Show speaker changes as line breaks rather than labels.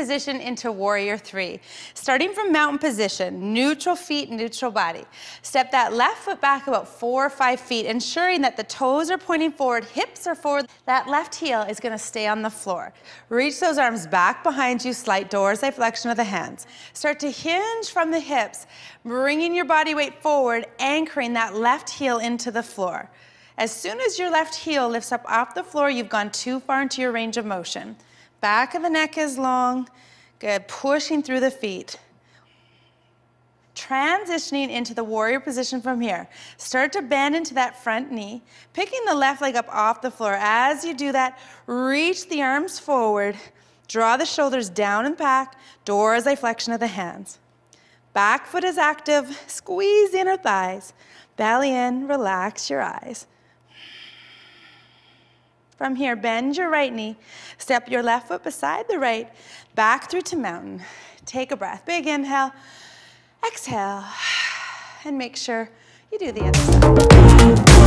position into warrior three. Starting from mountain position, neutral feet, neutral body. Step that left foot back about four or five feet, ensuring that the toes are pointing forward, hips are forward. That left heel is gonna stay on the floor. Reach those arms back behind you, slight dorsiflexion flexion of the hands. Start to hinge from the hips, bringing your body weight forward, anchoring that left heel into the floor. As soon as your left heel lifts up off the floor, you've gone too far into your range of motion. Back of the neck is long. Good, pushing through the feet. Transitioning into the warrior position from here. Start to bend into that front knee, picking the left leg up off the floor. As you do that, reach the arms forward, draw the shoulders down and back, dorsiflexion of the hands. Back foot is active, squeeze inner thighs. Belly in, relax your eyes. From here, bend your right knee, step your left foot beside the right, back through to mountain. Take a breath, big inhale, exhale, and make sure you do the other side.